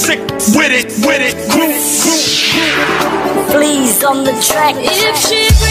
sick with it, with it. Crew, crew, crew. Please on the track. If she